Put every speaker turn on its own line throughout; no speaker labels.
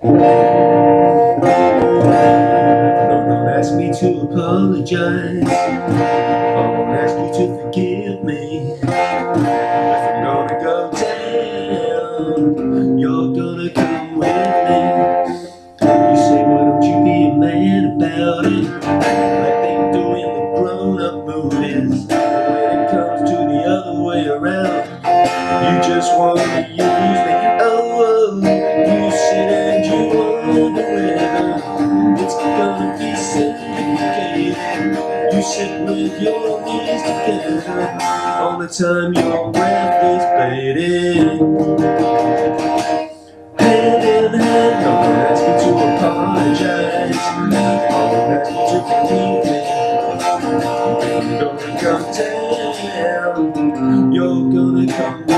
Don't ask me to apologize. Don't ask you to forgive me. If I'm gonna go down, you're gonna come with me. You say, why don't you be a man about it? Like they do in the grown-up movies. But when it comes to the other way around, you just want to use me. Oh, oh, it's gonna be syndicated. You sit with your knees together all the time your breath is fading. Hand in hand, don't ask me to apologize. Don't ask me to forgive me. Gonna come down. You're gonna come with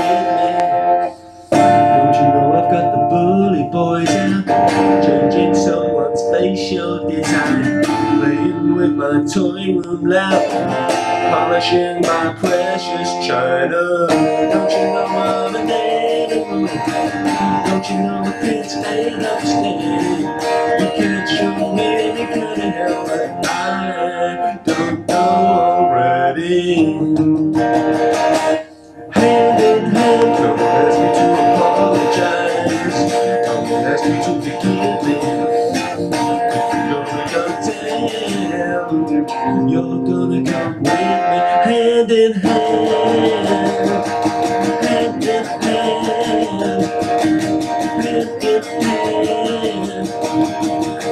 facial design. Playing with my toy room lamp. Polishing my precious china. Don't you know I'm an animal? Don't you know the kids ain't upstanding? You can't show me any kind of help I don't know already. You're gonna come with me hand in hand. Hand in hand. Hand in hand.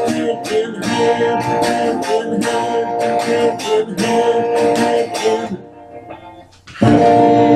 Hand in hand. Hand in hand. Hand in hand. Hand in hand.